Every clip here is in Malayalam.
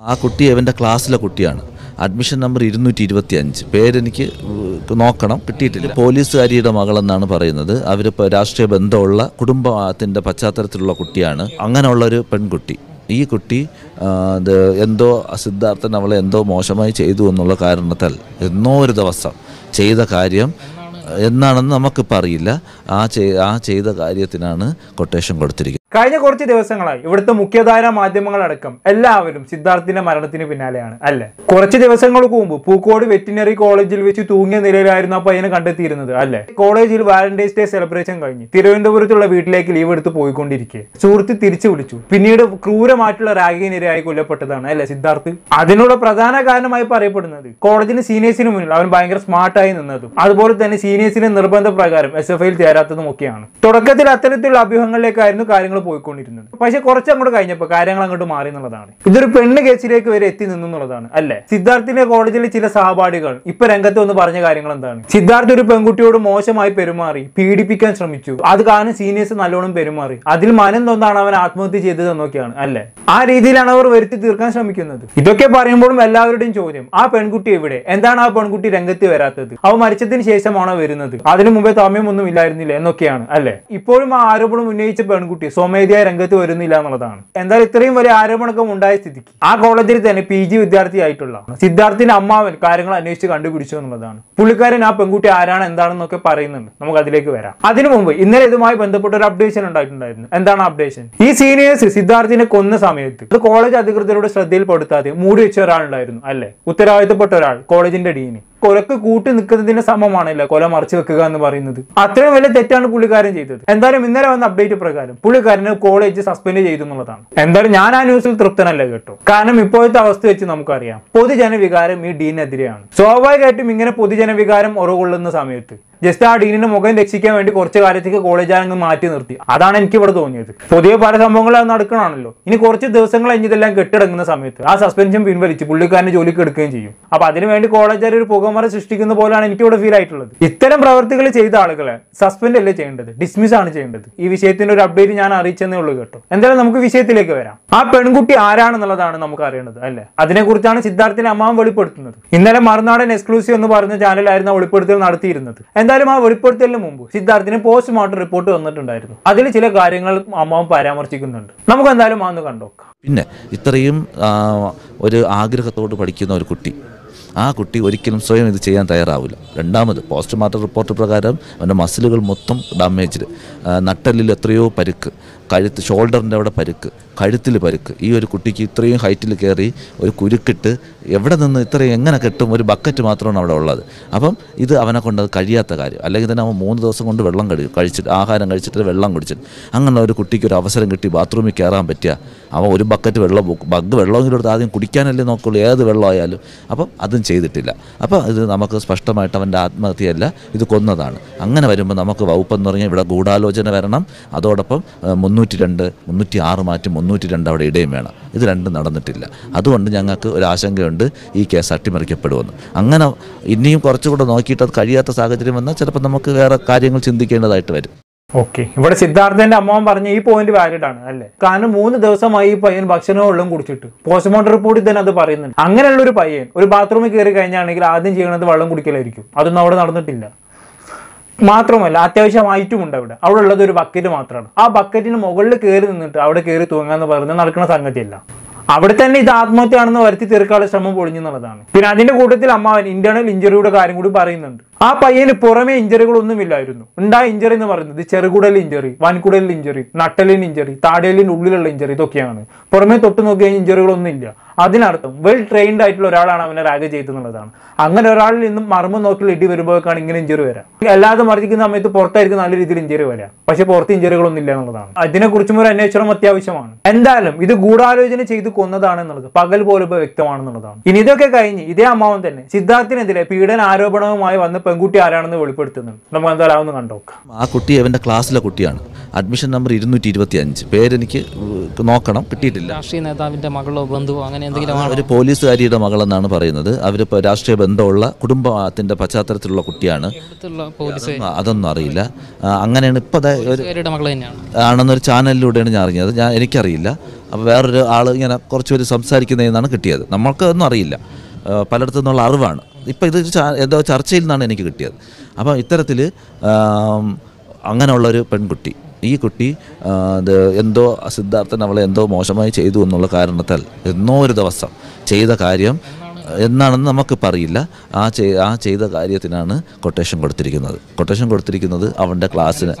ആ കുട്ടി അവന്റെ ക്ലാസ്സിലെ കുട്ടിയാണ്. അഡ്മിഷൻ നമ്പർ ഇരുന്നൂറ്റി ഇരുപത്തി അഞ്ച് പേരെനിക്ക് നോക്കണം. കിട്ടിയിട്ടില്ല. പോലീസുകാരിയുടെ മകളെന്നാണ് പറയുന്നത്. അവരിപ്പോൾ രാഷ്ട്രീയ ബന്ധമുള്ള കുടുംബത്തിന്റെ പശ്ചാത്തലത്തിലുള്ള കുട്ടിയാണ്. അങ്ങനെയുള്ളൊരു പെൺകുട്ടി. ഈ കുട്ടി എന്തോ സിദ്ധാർത്ഥൻ അവളെ എന്തോ മോശമായി ചെയ്തു എന്നുള്ള കാരണത്താൽ എന്നോ ഒരു ദിവസം ചെയ്ത കാര്യം എന്നാണെന്ന് നമുക്കിപ്പോൾ അറിയില്ല. ആ ചെയ്ത കാര്യത്തിനാണ് കൊട്ടേഷൻ കൊടുത്തിരിക്കുന്നത്. കഴിഞ്ഞ കുറച്ച് ദിവസങ്ങളായി ഇവിടുത്തെ മുഖ്യധാര മാധ്യമങ്ങളടക്കം എല്ലാവരും സിദ്ധാർത്ഥിന്റെ മരണത്തിന് പിന്നാലെയാണ് അല്ലെ? കുറച്ച് ദിവസങ്ങൾക്ക് മുമ്പ് പൂക്കോട് വെറ്റിനറി കോളേജിൽ വെച്ച് തൂങ്ങിയ നിലയിലായിരുന്നു ആ പയ്യനെ കണ്ടെത്തിയിരുന്നത് അല്ലെ? കോളേജിൽ വാലന്റൈൻസ് ഡേ സെലിബ്രേഷൻ കഴിഞ്ഞ് തിരുവനന്തപുരത്തുള്ള വീട്ടിലേക്ക് ലീവ് എടുത്ത് പോയിക്കൊണ്ടിരിക്കെ. സുഹൃത്ത് തിരിച്ചു വിളിച്ചു. പിന്നീട് ക്രൂരമായിട്ടുള്ള രാഗീനിരയായി കൊല്ലപ്പെട്ടതാണ് അല്ലെ സിദ്ധാർത്ഥ്? അതിനുള്ള പ്രധാന കാരണമായി പറയപ്പെടുന്നത് കോളേജിന് സീനിയേഴ്സിന് മുന്നിൽ അവൻ ഭയങ്കര സ്മാർട്ടായി നിന്നതും അതുപോലെ തന്നെ സീനിയേഴ്സിന്റെ നിർബന്ധ പ്രകാരം എസ് എഫ് ഐയിൽ ചേരാത്തതും ഒക്കെയാണ് തുടക്കത്തിൽ അത്തരത്തിലുള്ള അഭ്യൂഹങ്ങളിലേക്കായിരുന്നു കാര്യങ്ങൾ പോയിക്കൊണ്ടിരുന്നത്. പക്ഷെ കുറച്ച് അങ്ങോട്ട് കഴിഞ്ഞപ്പോൾ കാര്യങ്ങൾ അങ്ങോട്ട് മാറി എന്നുള്ളതാണ്. ഇതൊരു പെണ്ണ് കേസിലേക്ക് വരെ എത്തി നിന്നു എന്നുള്ളതാണ് അല്ലെ? സിദ്ധാർത്ഥിന്റെ കോളേജിലെ ചില സഹപാഠികൾ ഇപ്പൊ രംഗത്ത് വന്ന് പറഞ്ഞ കാര്യങ്ങൾ എന്താണ്? സിദ്ധാർത്ഥ് ഒരു പെൺകുട്ടിയോട് മോശമായി പെരുമാറി പീഡിപ്പിക്കാൻ ശ്രമിച്ചു. അത് കാരണം സീനിയേഴ്സ് നല്ലോണം പെരുമാറി. അതിൽ മനം തൊന്നാണ് അവൻ ആത്മഹത്യ ചെയ്തത് എന്നൊക്കെയാണ് അല്ലെ? ആ രീതിയിലാണ് അവർ വരുത്തി തീർക്കാൻ ശ്രമിക്കുന്നത്. ഇതൊക്കെ പറയുമ്പോഴും എല്ലാവരുടെയും ചോദ്യം ആ പെൺകുട്ടി എവിടെ? എന്താണ് ആ പെൺകുട്ടി രംഗത്ത് വരാത്തത്? അവ മരിച്ചതിന് ശേഷമാണോ വരുന്നത്? അതിനു മുമ്പേ താമ്യമൊന്നും ഇല്ലായിരുന്നില്ല എന്നൊക്കെയാണ് അല്ലെ? ഇപ്പോഴും ആ ആരോപണം ഉന്നയിച്ച പെൺകുട്ടി സ്വമേധയാ രംഗത്ത് വരുന്നില്ല എന്നുള്ളതാണ്. എന്തായാലും ഇത്രയും വലിയ ആരോപണമൊക്കെ ഉണ്ടായ സ്ഥിതിക്ക് ആ കോളേജിൽ തന്നെ പി ജി വിദ്യാർത്ഥിയായിട്ടുള്ള സിദ്ധാർത്ഥിന്റെ അമ്മാവൻ കാര്യങ്ങൾ അന്വേഷിച്ച് കണ്ടുപിടിച്ചു എന്നുള്ളതാണ്. പുള്ളിക്കാരൻ ആ പെൺകുട്ടി ആരാണ് എന്താണെന്നൊക്കെ പറയുന്നുണ്ട്. നമുക്ക് അതിലേക്ക് വരാം. അതിനു മുമ്പ് ഇന്നലെ ഇതുമായി ബന്ധപ്പെട്ട ഒരു അപ്ഡേഷൻ ഉണ്ടായിട്ടുണ്ടായിരുന്നു. എന്താണ് അപ്ഡേഷൻ ഈ സീനിയേഴ്സ് സിദ്ധാർത്ഥിനെ കൊന്ന സമയത്ത് അത് കോളേജ് അധികൃതരുടെ ശ്രദ്ധയിൽപ്പെടുത്താതെ മൂടി വെച്ച ഒരാളുണ്ടായിരുന്നു അല്ലെ? ഉത്തരവാദിത്തപ്പെട്ട ഒരാൾ കോളേജിന്റെ ഡീന് കൊലക്ക് കൂട്ടി നിൽക്കുന്നതിന് സമമാണല്ലോ കൊല മറിച്ചു വെക്കുക എന്ന് പറയുന്നത്. അത്രയും വലിയ തെറ്റാണ് പുള്ളിക്കാരൻ ചെയ്തത്. എന്തായാലും ഇന്നലെ വന്ന അപ്ഡേറ്റ് പ്രകാരം പുള്ളിക്കാരനെ കോളേജ് സസ്പെൻഡ് ചെയ്തു എന്നുള്ളതാണ്. എന്തായാലും ഞാൻ ആ ന്യൂസിൽ തൃപ്തനല്ല കേട്ടോ. കാരണം ഇപ്പോഴത്തെ അവസ്ഥ വെച്ച് നമുക്കറിയാം. പൊതുജനവികാരം ഈ ഡീനെതിരെയാണ്. സ്വാഭാവികമായിട്ടും ഇങ്ങനെ പൊതുജനവികാരം ഉറകൊള്ളുന്ന സമയത്ത് ജസ്റ്റ് ആ ഡീനിന്റെ മുഖം രക്ഷിക്കാൻ വേണ്ടി കുറച്ച് കാലത്തേക്ക് കോളേജ് അങ്ങ് മാറ്റി നിർത്തി. അതാണ് എനിക്ക് ഇവിടെ തോന്നിയത്. പുതിയ പല സംഭവങ്ങളും നടക്കണമാണല്ലോ. ഇനി കുറച്ച് ദിവസങ്ങൾ കഴിഞ്ഞ് ഇതെല്ലാം കെട്ടിടങ്ങുന്ന സമയത്ത് ആ സസ്പെൻഷൻ പിൻവലിച്ച് പുള്ളിക്കാരന് ജോലിക്ക് എടുക്കുകയും ചെയ്യും. അപ്പൊ അതിനുവേണ്ടി കോളേജുകാർ ഒരു പുകമറ സൃഷ്ടിക്കുന്ന പോലെയാണ് എനിക്ക് ഇവിടെ ഫീൽ ആയിട്ടുള്ളത്. ഇത്തരം പ്രവർത്തികൾ ചെയ്ത ആളുകളെ സസ്പെൻഡ് അല്ലേ ചെയ്യേണ്ടത്? ഡിസ്മിസ് ആണ് ചെയ്യേണ്ടത്. ഈ വിഷയത്തിന്റെ ഒരു അപ്ഡേറ്റ് ഞാൻ അറിയിച്ചെന്നേ ഉള്ളൂ കേട്ടോ. എന്തായാലും നമുക്ക് വിഷയത്തിലേക്ക് വരാം. ആ പെൺകുട്ടി ആരാണെന്നുള്ളതാണ് നമുക്ക് അറിയേണ്ടത് അല്ലെ? അതിനെക്കുറിച്ചാണ് സിദ്ധാർത്ഥിന്റെ അമ്മാവൻ വെളിപ്പെടുത്തുന്നത്. ഇന്നലെ മറുനാടൻ എക്സ്ക്ലൂസീവ് എന്ന് പറഞ്ഞ ചാനലായിരുന്നു വെളിപ്പെടുത്തൽ നടത്തിയിരുന്നത്. എന്തായാലും ആ വെളിപ്പെടുത്തലിന് മുമ്പ് സിദ്ധാർത്ഥിന് പോസ്റ്റ്മോർട്ടം റിപ്പോർട്ട് വന്നിട്ടുണ്ടായിരുന്നു. അതിൽ ചില കാര്യങ്ങൾ അമ്മാവൻ പരാമർശിക്കുന്നുണ്ട്. നമുക്ക് എന്തായാലും ആന്ന് കണ്ടോക്കാം പിന്നെ ഇത്രയും ഒരു ആഗ്രഹത്തോട് പഠിക്കുന്ന ഒരു കുട്ടി. ആ കുട്ടി ഒരിക്കലും സ്വയം ഇത് ചെയ്യാൻ തയ്യാറാവില്ല. രണ്ടാമത് പോസ്റ്റ്മോർട്ടം റിപ്പോർട്ട് പ്രകാരം അവന്റെ മസിലുകൾ മൊത്തം ഡാമേജ്ഡ്. നട്ടലിൽ എത്രയോ പരുക്ക്. കഴുത്ത് ഷോൾഡറിന്റെ അവിടെ പരുക്ക് കഴുത്തിൽ പരുക്ക്. ഈ ഒരു കുട്ടിക്ക് ഇത്രയും ഹൈറ്റിൽ കയറി ഒരു കുരുക്കിട്ട് എവിടെ നിന്ന് ഇത്രയും എങ്ങനെ കെട്ടും? ഒരു ബക്കറ്റ് മാത്രമാണ് അവിടെ ഉള്ളത്. അപ്പം ഇത് അവനെ കൊണ്ട് കഴിയാത്ത കാര്യം. അല്ലെങ്കിൽ തന്നെ അവൻ മൂന്ന് ദിവസം കൊണ്ട് വെള്ളം കഴി കഴിച്ചിട്ട് ആഹാരം കഴിച്ചിട്ട് വെള്ളം കുടിച്ചിട്ട്. അങ്ങനെ ഒരു കുട്ടിക്ക് ഒരു അവസരം കിട്ടി ബാത്റൂമിൽ കയറാൻ പറ്റുക അവൻ ഒരു ബക്കറ്റ് വെള്ളം ബഗ് വെള്ളമെങ്കിലും എടുത്ത് ആദ്യം കുടിക്കാനല്ലേ നോക്കുള്ളൂ. ഏത് വെള്ളമായാലും. അപ്പം അതും ചെയ്തിട്ടില്ല. അപ്പോൾ ഇത് നമുക്ക് സ്പഷ്ടമായിട്ട് അവന്റെ ആത്മഹത്യയല്ല. ഇത് കൊന്നതാണ്. അങ്ങനെ വരുമ്പോൾ നമുക്ക് വകുപ്പെന്ന് പറഞ്ഞാൽ ഇവിടെ ഗൂഢാലോചന വരണം. അതോടൊപ്പം മുന്നൂറ്റി രണ്ട് മുന്നൂറ്റി ആറ് മാറ്റി മുന്നൂറ്റി രണ്ട് അവിടെ ഇടയും വേണം. ഇത് രണ്ടും നടന്നിട്ടില്ല. അതുകൊണ്ട് ഞങ്ങൾക്ക് ഒരു ആശങ്കയുണ്ട് ഈ കേസ് അട്ടിമറിക്കപ്പെടുമെന്ന്. അങ്ങനെ ഇനിയും കുറച്ചുകൂടെ നോക്കിയിട്ട് അത് കഴിയാത്ത സാഹചര്യം വന്നാൽ ചിലപ്പോൾ നമുക്ക് വേറെ കാര്യങ്ങൾ ചിന്തിക്കേണ്ടതായിട്ട് വരും. ഓക്കെ. ഇവിടെ സിദ്ധാർത്ഥന്റെ അമ്മാവൻ പറഞ്ഞ ഈ പോയിന്റ് വാലിഡ് ആണ് അല്ലേ? കാരണം മൂന്ന് ദിവസമായി ഈ പയ്യൻ ഭക്ഷണവും വെള്ളം കുടിച്ചിട്ട്. പോസ്റ്റ്മോർട്ടം റിപ്പോർട്ടിൽ തന്നെ അത് പറയുന്നുണ്ട്. അങ്ങനെയുള്ള ഒരു പയ്യൻ ഒരു ബാത്റൂമിൽ കയറി കഴിഞ്ഞാണെങ്കിൽ ആദ്യം ചെയ്യണത് വെള്ളം കുടിക്കലായിരിക്കും. അതൊന്നും അവിടെ നടന്നിട്ടില്ല. മാത്രമല്ല അത്യാവശ്യം ഹൈറ്റും ഉണ്ട് അവിടെ അവിടെ ഉള്ളത് ഒരു ബക്കറ്റ് മാത്രമാണ്. ആ ബക്കറ്റിന് മുകളിൽ കയറി നിന്നിട്ട് അവിടെ കയറി തൂങ്ങാന്ന് പറഞ്ഞ് നടക്കുന്ന സംഗതിയല്ല. അവിടെ തന്നെ ഇത് ആത്മഹത്യയാണെന്ന് വരുത്തി തീർക്കാനുള്ള ശ്രമം പൊളിഞ്ഞു എന്നുള്ളതാണ്. പിന്നെ അതിന്റെ കൂട്ടത്തിൽ അമ്മാവൻ ഇന്റേണൽ ഇഞ്ചുറിയുടെ കാര്യം കൂടി പറയുന്നുണ്ട്. ആ പയ്യന് പുറമെ ഇഞ്ചറികളൊന്നും ഇല്ലായിരുന്നു ഉണ്ടായ ഇഞ്ചറി എന്ന് പറയുന്നത് ചെറുകുടൽ ഇഞ്ചറി വൻകുടലിൽ ഇഞ്ചറി നട്ടലിൻ ഇഞ്ചറി താടേലിന്റെ ഉള്ളിലുള്ള ഇഞ്ചറി ഇതൊക്കെയാണ്. പുറമെ തൊട്ട് നോക്കിയ ഇഞ്ചറികളൊന്നും ഇല്ല അതിനർത്ഥം വെൽ ട്രെയിൻഡ് ആയിട്ടുള്ള ഒരാളാണ് അവനെ റാഗ് ചെയ്തെന്നുള്ളതാണ് അങ്ങനെ ഒരാളിൽ നിന്നും മർമ്മം നോക്കി ഇടി വരുമ്പോഴേക്കാണ് ഇങ്ങനെ ഇഞ്ചറി വരാം. അല്ലാതെ മറിക്കുന്ന സമയത്ത് പുറത്തായിരിക്കും നല്ല രീതിയിൽ ഇഞ്ചറി വരാം. പക്ഷെ പുറത്ത് ഇഞ്ചറികളൊന്നും ഇല്ല എന്നുള്ളതാണ്. അതിനെക്കുറിച്ചും ഒരു അന്വേഷണം അത്യാവശ്യമാണ്. എന്തായാലും ഇത് ഗൂഢാലോചന ചെയ്ത് കൊന്നതാണ് എന്നുള്ളത് പകൽ പോലെ വ്യക്തമാണെന്നുള്ളതാണ്. ഇനി ഇതൊക്കെ കഴിഞ്ഞ് ഇതേ അമ്മാവൻ തന്നെ സിദ്ധാർത്ഥിനെതിരെ പീഡന ആരോപണവുമായി വന്ന പെൺകുട്ടി ആരാണെന്ന് വെളിപ്പെടുത്തുന്നുണ്ട്. നമുക്ക് എന്തായാലും അതൊന്ന് കണ്ടോക്കാം ആ കുട്ടി അവന്റെ ക്ലാസ്സിലെ കുട്ടിയാണ്. അഡ്മിഷൻ നമ്പർ ഇരുന്നൂറ്റി ഇരുപത്തി അഞ്ച് പേരെനിക്ക് നോക്കണം. കിട്ടിയിട്ടില്ല. രാഷ്ട്രീയ നേതാവിന്റെ മകളോ ബന്ധുവോ അങ്ങനെ എന്തെങ്കിലും ഒരു പോലീസുകാരിയുടെ മകളെന്നാണ് പറയുന്നത്. അവർ രാഷ്ട്രീയ ബന്ധമുള്ള കുടുംബത്തിന്റെ പശ്ചാത്തലത്തിലുള്ള കുട്ടിയാണ്. അതൊന്നും അറിയില്ല. അങ്ങനെയാണ് ഇപ്പോൾ തന്നെയാണ്. ആണെന്നൊരു ചാനലിലൂടെയാണ് ഞാൻ അറിഞ്ഞത്. ഞാൻ എനിക്കറിയില്ല. അപ്പോൾ വേറൊരു ആൾ ഇങ്ങനെ കുറച്ച് പേര് സംസാരിക്കുന്നതെന്നാണ് കിട്ടിയത്. നമ്മൾക്ക് ഒന്നും അറിയില്ല. പലയിടത്തു നിന്നുള്ള അറിവാണ്. ഇപ്പോൾ ഇത് എന്തോ ചർച്ചയിൽ നിന്നാണ് എനിക്ക് കിട്ടിയത്. അപ്പം ഇത്തരത്തിൽ അങ്ങനെയുള്ളൊരു പെൺകുട്ടി ഈ കുട്ടി ഇത് എന്തോ സിദ്ധാർത്ഥൻ അവളെ എന്തോ മോശമായി ചെയ്തു എന്നുള്ള കാരണത്താൽ എന്നോ ഒരു ദിവസം ചെയ്ത കാര്യം എന്നാണെന്ന് നമുക്ക് പറയില്ല. ആ ചെയ് ആ ചെയ്ത കാര്യത്തിനാണ് കൊട്ടേഷൻ കൊടുത്തിരിക്കുന്നത്. കൊട്ടേഷൻ കൊടുത്തിരിക്കുന്നത് അവന്റെ ക്ലാസ്സിന്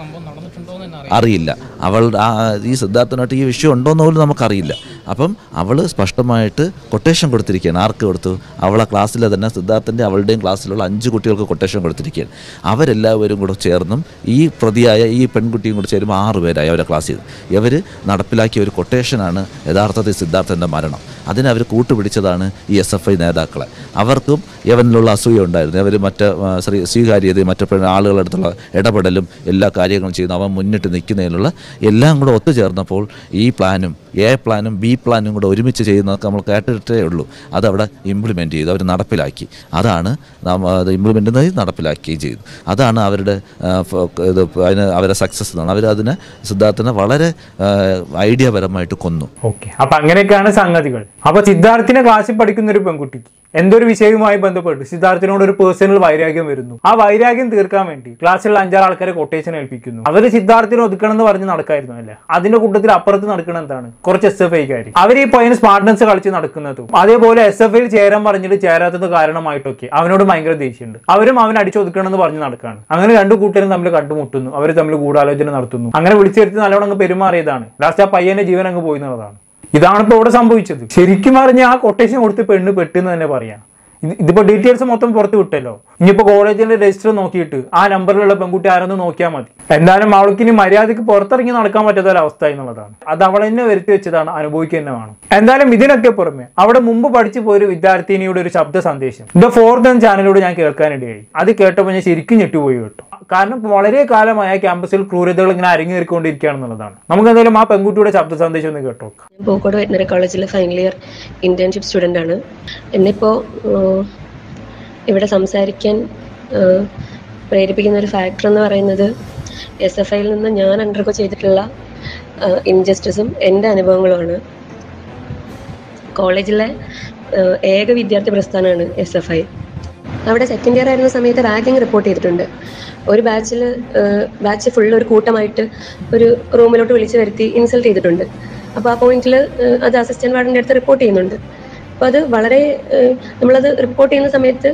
അറിയില്ല. അവൾ ആ ഈ സിദ്ധാർത്ഥനായിട്ട് ഈ വിഷയം ഉണ്ടോയെന്ന് പോലും നമുക്കറിയില്ല. അപ്പം അവൾ സ്പഷ്ടമായിട്ട് കൊട്ടേഷൻ കൊടുത്തിരിക്കുകയാണ്. ആർക്ക് കൊടുത്തു? അവളെ ക്ലാസ്സിലെ തന്നെ സിദ്ധാർത്ഥന്റെ അവളുടെയും ക്ലാസ്സിലുള്ള അഞ്ച് കുട്ടികൾക്ക് കൊട്ടേഷൻ കൊടുത്തിരിക്കുകയാണ്. അവരെല്ലാവരും കൂടെ ചേർന്നും ഈ പ്രതിയായ ഈ പെൺകുട്ടിയും കൂടെ ചേരുമ്പോൾ ആറ് പേരായി അവരുടെ ക്ലാസ്സിൽ ഇവർ നടപ്പിലാക്കിയ ഒരു കൊട്ടേഷനാണ് യഥാർത്ഥത്തിൽ സിദ്ധാർത്ഥന്റെ മരണം. അതിനെ അവർ കൂട്ടുപിടിച്ചതാണ് ഈ എസ് എഫ് ഐ നേതാക്കളെ. അവർക്കും യവനിലുള്ള അസൂയ ഉണ്ടായിരുന്നു. അവർ മറ്റ് ശ്രീ സ്വീകാര്യതയും മറ്റു ആളുകളുടെ അടുത്തുള്ള ഇടപെടലും എല്ലാ കാര്യങ്ങളും ചെയ്യുന്നു. അവൻ മുന്നിട്ട് നിൽക്കുന്നതിനുള്ള എല്ലാം കൂടെ ഒത്തുചേർന്നപ്പോൾ ഈ പ്ലാനും എ പ്ലാനും ബി പ്ലാനും കൂടെ ഒരുമിച്ച് ചെയ്യുന്നതൊക്കെ നമ്മൾ കേട്ടിട്ടേ ഉള്ളൂ. അതവിടെ ഇംപ്ലിമെന്റ് ചെയ്തു അവർ നടപ്പിലാക്കി. അതാണ് അത് ഇംപ്ലിമെന്റ് നടപ്പിലാക്കുകയും ചെയ്തു. അതാണ് അവരുടെ ഇത് അതിന് അവരെ സക്സസ് എന്നാണ്. അതിനെ സിദ്ധാർത്ഥനെ വളരെ ഐഡിയപരമായിട്ട് കൊന്നു. ഓക്കെ അപ്പൊ അങ്ങനെയൊക്കെയാണ് സംഗതികൾ. അപ്പോൾ സിദ്ധാർത്ഥിനെ ക്ലാസ്സിൽ പഠിക്കുന്ന ഒരു പെൺകുട്ടിക്ക് എന്തൊരു വിഷയവുമായി ബന്ധപ്പെട്ട് സിദ്ധാർത്ഥിനോട് ഒരു പേഴ്സണൽ വൈരാഗ്യം വരുന്നു. ആ വൈരാഗ്യം തീർക്കാൻ വേണ്ടി ക്ലാസ്സിലുള്ള അഞ്ചാറ് ആൾക്കാരെ കൊട്ടേഷൻ ഏൽപ്പിക്കുന്നു. അവർ സിദ്ധാർത്ഥിനെ ഒതുക്കണം എന്ന് പറഞ്ഞ് നടക്കായിരുന്നു അല്ല? അതിന്റെ കൂട്ടത്തിൽ അപ്പുറത്ത് നടക്കണം എന്താണ്? കുറച്ച് എസ് എഫ് ഐക്കാർ അവർ ഈ പയ്യന് സ്മാർട്ട്നെസ് കളിച്ച് നടക്കുന്നതും അതേപോലെ എസ് എഫ് ഐയിൽ ചേരാൻ പറഞ്ഞിട്ട് ചേരാത്തത് കാരണമായിട്ടൊക്കെ അവനോട് ഭയങ്കര ദേഷ്യമുണ്ട്. അവരും അവൻ അടിച്ചൊതുക്കണം എന്ന് പറഞ്ഞ് നടക്കാണ്. അങ്ങനെ രണ്ടു കൂട്ടരും തമ്മിൽ കണ്ടുമുട്ടുന്നു. അവർ തമ്മിൽ ഗൂഢാലോചന നടത്തുന്നു. അങ്ങനെ വിളിച്ചു വരുത്തി അങ്ങ് പെരുമാറിയതാണ്. ലാസ്റ്റ് ആ പയ്യന്റെ ജീവൻ അങ്ങ് പോയി എന്നുള്ളതാണ്. ഇതാണ് ഇപ്പോൾ ഇവിടെ സംഭവിച്ചത്. ശരിക്കും പറഞ്ഞ ആ കൊട്ടേഷൻ കൊടുത്ത് പെണ്ണ് പെട്ടെന്ന് തന്നെ പറയാം ഇത് ഇതിപ്പോ ഡീറ്റെയിൽസ് മൊത്തം പുറത്ത് വിട്ടല്ലോ. ഇനിയിപ്പോ കോളേജിന്റെ രജിസ്റ്റർ നോക്കിയിട്ട് ആ നമ്പറിലുള്ള പെൺകുട്ടി ആരെന്ന് നോക്കിയാൽ മതി. എന്തായാലും അവൾക്ക് ഇനി മര്യാദയ്ക്ക് പുറത്തിറങ്ങി നടക്കാൻ പറ്റാത്ത ഒരു അവസ്ഥ എന്നുള്ളതാണ്. അത് അവളെന്നെ വരുത്തി വെച്ചതാണ് അനുഭവിക്കുക തന്നെ വേണം. എന്തായാലും ഇതിനൊക്കെ പുറമെ അവിടെ മുമ്പ് പഠിച്ചു പോയൊരു വിദ്യാർത്ഥിനിയുടെ ഒരു ശബ്ദ സന്ദേശം. ദ ഫോർത്ത് ചാനലിലൂടെ ഞാൻ കേൾക്കാനിടയായി. അത് കേട്ടപ്പോൾ ഞാൻ ശരിക്കും ഞെട്ടുപോയി കേട്ടോ. കാരണം വളരെ കാലമായ ക്യാമ്പസിൽ ക്രൂരതകൾ ഇങ്ങനെ അരങ്ങേറിക്കൊണ്ടിരിക്കുകയാണെന്നുള്ളതാണ്. നമുക്ക് എന്തായാലും ആ പെൺകുട്ടിയുടെ ശബ്ദ സന്ദേശം ഒന്ന് കേട്ടോ പൂക്കോട് വെറ്റിനറി കോളേജിലെ ഫൈനൽ ഇയർ ഇന്റേൺഷിപ്പ് സ്റ്റുഡന്റ് ആണ്. എന്നിപ്പോ ഇവിടെ സംസാരിക്കാൻ പ്രേരിപ്പിക്കുന്ന ഒരു ഫാക്ടർ എന്ന് പറയുന്നത് എസ് എഫ് ഐയിൽ നിന്ന് ഞാൻ അണ്ടർഗോ ചെയ്തിട്ടുള്ള ഇൻജസ്റ്റിസും എന്റെ അനുഭവങ്ങളുമാണ്. കോളേജിലെ ഏക വിദ്യാർത്ഥി പ്രസ്ഥാനമാണ് എസ് എഫ് ഐ അവിടെ സെക്കൻഡ് ഇയർ ആയിരുന്ന സമയത്ത് റാഗിങ് റിപ്പോർട്ട് ചെയ്തിട്ടുണ്ട്. ഒരു ബാച്ചിൽ ബാച്ച് ഫുൾ ഒരു കൂട്ടമായിട്ട് ഒരു റൂമിലോട്ട് വിളിച്ചു വരുത്തി ഇൻസൾട്ട് ചെയ്തിട്ടുണ്ട്. അപ്പോൾ ആ പോയിന്റിൽ അത് അസിസ്റ്റന്റ് വാർഡിന്റെ അടുത്ത് റിപ്പോർട്ട് ചെയ്യുന്നുണ്ട്. അപ്പോൾ അത് വളരെ നമ്മളത് റിപ്പോർട്ട് ചെയ്യുന്ന സമയത്ത്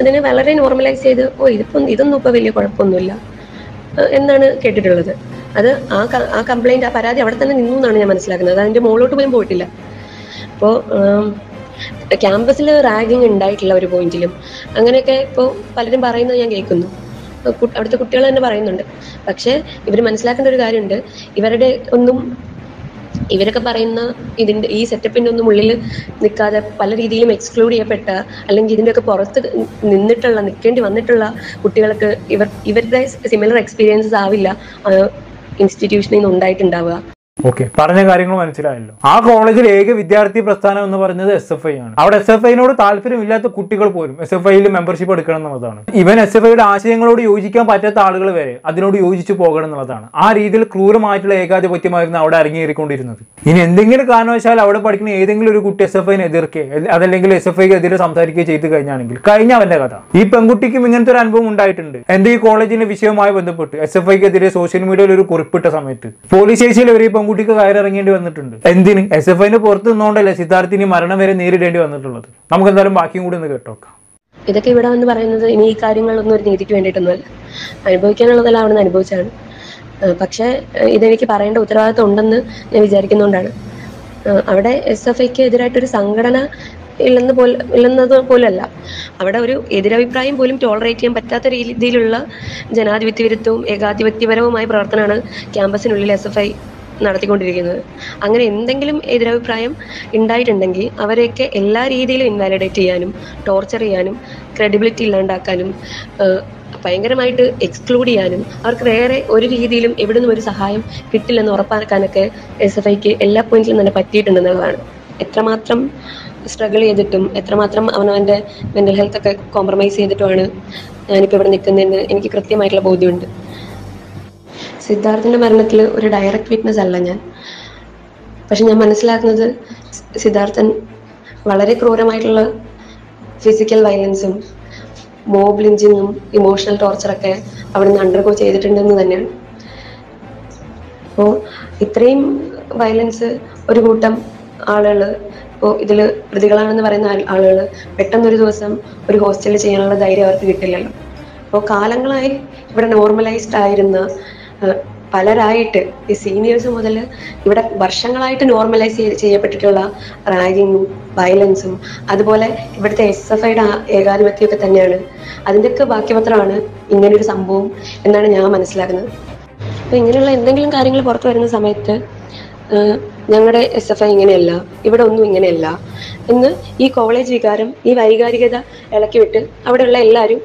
അതിനെ വളരെ നോർമലൈസ് ചെയ്ത് ഓ ഇതിപ്പം ഇതൊന്നും ഇപ്പോൾ വലിയ കുഴപ്പമൊന്നുമില്ല. എന്നാണ് കേട്ടിട്ടുള്ളത്. അത് ആ ആ കംപ്ലൈന്റ് ആ പരാതി അവിടെ തന്നെ നിന്നു എന്നാണ് ഞാൻ മനസ്സിലാക്കുന്നത്. അതിന്റെ മുകളിലോട്ട് പോലും പോയിട്ടില്ല. അപ്പോൾ ക്യാമ്പസിൽ റാഗിങ് ഉണ്ടായിട്ടുള്ള ഒരു പോയിന്റിലും അങ്ങനെയൊക്കെ ഇപ്പോൾ പലരും പറയുന്നത് ഞാൻ കേൾക്കുന്നു. അവിടുത്തെ കുട്ടികൾ തന്നെ പറയുന്നുണ്ട്. പക്ഷേ ഇവർ മനസ്സിലാക്കേണ്ട ഒരു കാര്യമുണ്ട്. ഇവരുടെ ഒന്നും ഇവരൊക്കെ പറയുന്ന ഇതിന്റെ ഈ സെറ്റപ്പിന്റെ ഒന്നും ഉള്ളിൽ നിൽക്കാതെ പല രീതിയിലും എക്സ്ക്ലൂഡ് ചെയ്യപ്പെട്ട അല്ലെങ്കിൽ ഇതിന്റെയൊക്കെ പുറത്ത് നിന്നിട്ടുള്ള നിൽക്കേണ്ടി വന്നിട്ടുള്ള കുട്ടികൾക്ക് ഇവർ ഇവരുടെ സിമിലർ എക്സ്പീരിയൻസസ് ആവില്ല ഇൻസ്റ്റിറ്റ്യൂഷനിൽ നിന്ന് ഉണ്ടായിട്ടുണ്ടാവുക. ഓക്കെ. പറഞ്ഞ കാര്യങ്ങൾ മനസ്സിലായല്ലോ. ആ കോളേജിൽ ഏക വിദ്യാർത്ഥി പ്രസ്ഥാനം എന്ന് പറയുന്നത് എസ് എഫ് ഐ ആണ്. അവിടെ എസ് എഫ് ഐനോട് താല്പര്യമില്ലാത്ത കുട്ടികൾ പോലും എസ് എഫ് ഐയിൽ മെമ്പർഷിപ്പ് എടുക്കണം എന്നുള്ളതാണ്. ഇവൻ എസ് എഫ് ഐയുടെ ആശയങ്ങളോട് യോജിക്കാൻ പറ്റാത്ത ആളുകൾ വരെ അതിനോട് യോജിച്ചു പോകണം എന്നുള്ളതാണ്. ആ രീതിയിൽ ക്രൂരമായിട്ടുള്ള ഏകാധിപത്യമായിരുന്നു അവിടെ അരങ്ങേറിക്കൊണ്ടിരുന്നത്. ഇനി എന്തെങ്കിലും കാരണവശാൽ അവിടെ പഠിക്കുന്ന ഏതെങ്കിലും ഒരു കുട്ടി എസ് എഫ് ഐനെ എതിർക്കെ അതല്ലെങ്കിൽ എസ് എഫ് ഐക്ക് എതിരെ സംസാരിക്കുകയോ ചെയ്തു കഴിഞ്ഞാണെങ്കിൽ കഴിഞ്ഞ അവന്റെ കഥ. ഈ പെൺകുട്ടിക്കും ഇങ്ങനത്തെ ഒരു അനുഭവം ഉണ്ടായിട്ടുണ്ട്. എന്റെ ഈ കോളേജിന്റെ വിഷയവുമായി ബന്ധപ്പെട്ട് എസ് എഫ് ഐക്കെതിരെ സോഷ്യൽ മീഡിയയിൽ ഒരു കുറിപ്പിട്ട സമയത്ത്. പോലീസ് സ്റ്റേഷനിൽ വരെ ഈ പെൺകുട്ടിക്ക് കയറിറങ്ങേണ്ടി വന്നിട്ടുണ്ട്. എന്തിന്? എസ് എഫ് ഐന് പുറത്ത് നിന്നുകൊണ്ടല്ലേ സിദ്ധാർത്ഥിനി മരണം വരെ നേരിടേണ്ടി വന്നിട്ടുള്ളത്? നമുക്ക് എന്തായാലും ബാക്കിയും കൂടി ഒന്ന് കേട്ടോക്കാം. ഇതൊക്കെ ഇവിടെ വന്ന് പറയുന്നത് ഇനി ഈ കാര്യങ്ങളൊന്നും ഒരു നീതിക്ക് വേണ്ടിയിട്ടൊന്നുമല്ല. അനുഭവിക്കാനുള്ളതെല്ലാം അവിടെ നിന്ന് അനുഭവിച്ചാണ്. പക്ഷെ ഇതെനിക്ക് പറയേണ്ട ഉത്തരവാദിത്വം ഉണ്ടെന്ന് ഞാൻ വിചാരിക്കുന്നുകൊണ്ടാണ് അവിടെ എസ് എഫ് ഐക്ക് എതിരായിട്ടൊരു സംഘടന ഇല്ലെന്ന് പോലെ ഇല്ലെന്നത് പോലല്ല. അവിടെ ഒരു എതിരഭിപ്രായം പോലും ടോളറേറ്റ് ചെയ്യാൻ പറ്റാത്ത രീതിയിലുള്ള ജനാധിപത്യ വിരുദ്ധവും ഏകാധിപത്യപരവുമായ പ്രവർത്തനമാണ് ക്യാമ്പസിനുള്ളിൽ എസ് എഫ് ഐ നടത്തിക്കൊണ്ടിരിക്കുന്നത്. അങ്ങനെ എന്തെങ്കിലും എതിരഭിപ്രായം ഉണ്ടായിട്ടുണ്ടെങ്കിൽ അവരെയൊക്കെ എല്ലാ രീതിയിലും ഇൻവാലിഡേറ്റ് ചെയ്യാനും ടോർച്ചർ ചെയ്യാനും ക്രെഡിബിലിറ്റി ഇല്ലാണ്ടാക്കാനും ഭയങ്കരമായിട്ട് എക്സ്ക്ലൂഡ് ചെയ്യാനും അവർക്ക് വേറെ ഒരു രീതിയിലും എവിടെ നിന്നും ഒരു സഹായം കിട്ടില്ലെന്ന് ഉറപ്പാക്കാനൊക്കെ എസ് എഫ് ഐക്ക് എല്ലാ പോയിന്റിലും തന്നെ പറ്റിയിട്ടുണ്ടെന്നുള്ളതാണ് എത്രമാത്രം സ്ട്രഗിൾ ചെയ്തിട്ടും എത്രമാത്രം അവനവന്റെ മെന്റൽ ഹെൽത്ത് ഒക്കെ കോംപ്രമൈസ് ചെയ്തിട്ടുമാണ് ഞാനിപ്പോൾ ഇവിടെ നിൽക്കുന്നതെന്ന് എനിക്ക് കൃത്യമായിട്ടുള്ള ബോധ്യമുണ്ട്. സിദ്ധാർത്ഥിന്റെ മരണത്തിൽ ഒരു ഡയറക്റ്റ് വിറ്റ്നസ് അല്ല ഞാൻ. പക്ഷെ ഞാൻ മനസ്സിലാക്കുന്നത് സിദ്ധാർത്ഥൻ വളരെ ക്രൂരമായിട്ടുള്ള ഫിസിക്കൽ വയലൻസും മോബ് ലിഞ്ചിങ്ങും ഇമോഷണൽ ടോർച്ചറൊക്കെ അവിടെ നിന്ന് അണ്ടർഗോ ചെയ്തിട്ടുണ്ടെന്ന് തന്നെയാണ്. അപ്പോൾ ഇത്രയും വയലൻസ് ഒരു കൂട്ടം ആളുകൾ ഇപ്പോൾ ഇതിൽ പ്രതികളാണെന്ന് പറയുന്ന ആളുകൾ പെട്ടെന്നൊരു ദിവസം ഒരു ഹോസ്റ്റലിൽ ചെയ്യാനുള്ള ധൈര്യം അവർക്ക് കിട്ടില്ലല്ലോ. അപ്പോൾ കാലങ്ങളായി ഇവിടെ നോർമലൈസ്ഡ് ആയിരുന്ന പലരായിട്ട് ഈ സീനിയേഴ്സ് മുതൽ ഇവിടെ വർഷങ്ങളായിട്ട് നോർമലൈസ് ചെയ്യപ്പെട്ടിട്ടുള്ള റാഗിങ്ങും വയലൻസും അതുപോലെ ഇവിടുത്തെ എസ് എഫ് ഐയുടെ ഏകാധിപത്യമൊക്കെ തന്നെയാണ്. അതിന്റെയൊക്കെ ബാക്കിപത്രമാണ് ഇങ്ങനൊരു സംഭവം എന്നാണ് ഞാൻ മനസ്സിലാക്കുന്നത്. അപ്പൊ ഇങ്ങനെയുള്ള എന്തെങ്കിലും കാര്യങ്ങൾ പുറത്തു വരുന്ന സമയത്ത് ഞങ്ങളുടെ എസ് എഫ് ഐ ഇങ്ങനെയല്ല ഇവിടെ ഒന്നും ഇങ്ങനെയല്ല എന്ന് ഈ കോളേജ് വികാരം ഈ വൈകാരികത ഇളക്കി വിട്ട് അവിടെയുള്ള എല്ലാവരും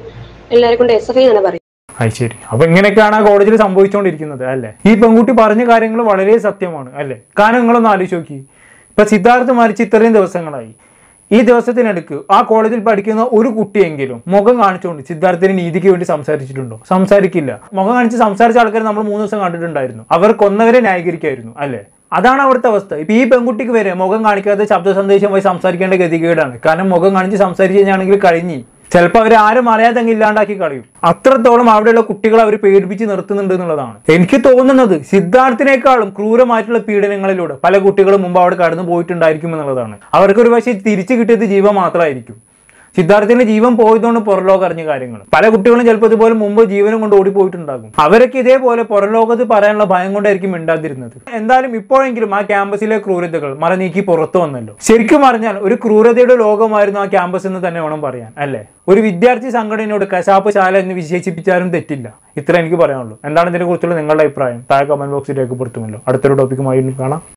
എല്ലാവരെ കൊണ്ട് എസ് എഫ് ഐ തന്നെ പറയും അത് ശരി. അപ്പൊ ഇങ്ങനെയൊക്കെയാണ് ആ കോളേജിൽ സംഭവിച്ചുകൊണ്ടിരിക്കുന്നത് അല്ലേ? ഈ പെൺകുട്ടി പറഞ്ഞ കാര്യങ്ങൾ വളരെ സത്യമാണ് അല്ലേ? കാരണം നിങ്ങളൊന്ന് ആലോചിച്ച് നോക്കി. ഇപ്പൊ സിദ്ധാർത്ഥ് മരിച്ച് ഇത്രയും ദിവസങ്ങളായി. ഈ ദിവസത്തിനടുക്ക് ആ കോളേജിൽ പഠിക്കുന്ന ഒരു കുട്ടിയെങ്കിലും മുഖം കാണിച്ചുകൊണ്ട് സിദ്ധാർത്ഥിന് നീതിക്ക് വേണ്ടി സംസാരിച്ചിട്ടുണ്ടോ? സംസാരിക്കില്ല. മുഖം കാണിച്ച് സംസാരിച്ച ആൾക്കാർ നമ്മൾ മൂന്ന് ദിവസം കണ്ടിട്ടുണ്ടായിരുന്നു. അവർ കൊന്നവരെ ന്യായീകരിക്കായിരുന്നു അല്ലേ? അതാണ് അവിടുത്തെ അവസ്ഥ. ഇപ്പൊ ഈ പെൺകുട്ടിക്ക് വരെ മുഖം കാണിക്കാതെ ശബ്ദ സന്ദേശമായി സംസാരിക്കേണ്ട ഗതികേടാണ്. കാരണം മുഖം കാണിച്ച് സംസാരിച്ച് കഴിഞ്ഞാണെങ്കിൽ കഴിഞ്ഞി. ചിലപ്പോൾ അവർ ആരും അറിയാതെ അങ്ങ് ഇല്ലാണ്ടാക്കി കളയും. അത്രത്തോളം അവിടെയുള്ള കുട്ടികളെ അവർ പേടിപ്പിച്ച് നിർത്തുന്നുണ്ട് എന്നുള്ളതാണ്. എനിക്ക് തോന്നുന്നത് സിദ്ധാർത്ഥിനേക്കാളും ക്രൂരമായിട്ടുള്ള പീഡനങ്ങളിലൂടെ പല കുട്ടികളും മുമ്പ് അവിടെ കടന്നു പോയിട്ടുണ്ടായിരിക്കും എന്നുള്ളതാണ്. അവർക്കൊരു പക്ഷേ തിരിച്ചു കിട്ടിയത് ജീവ മാത്രമായിരിക്കും. സിദ്ധാർത്ഥിന്റെ ജീവൻ പോയതുകൊണ്ട് പുറലോകം അറിഞ്ഞ കാര്യങ്ങൾ. പല കുട്ടികളും ചിലപ്പോൾ ഇതുപോലെ മുമ്പ് ജീവനും കൊണ്ട് ഓടിപ്പോയിട്ടുണ്ടാകും. അവരൊക്കെ ഇതേപോലെ പുറലോകത്ത് പറയാനുള്ള ഭയം കൊണ്ടായിരിക്കും ഉണ്ടാതിരുന്നത് എന്തായാലും ഇപ്പോഴെങ്കിലും ആ ക്യാമ്പസിലെ ക്രൂരതകൾ മറനീക്കി പുറത്തു വന്നല്ലോ. ശരിക്കും പറഞ്ഞാൽ ഒരു ക്രൂരതയുടെ ലോകമായിരുന്നു ആ ക്യാമ്പസ് എന്ന് തന്നെ വേണം പറയാൻ അല്ലേ? ഒരു വിദ്യാർത്ഥി സംഘടനയോട് കശാപ്പ് ശാല എന്ന് വിശേഷിപ്പിച്ചാലും തെറ്റില്ല. ഇത്ര എനിക്ക് പറയാനുള്ളൂ. എന്താണ് ഇതിനെ കുറിച്ചുള്ള നിങ്ങളുടെ അഭിപ്രായം? താഴെ കമന്റ് ബോക്സിൽ രേഖപ്പെടുത്തുമല്ലോ. അടുത്തൊരു ടോപ്പിക്കുമായി കാണാം.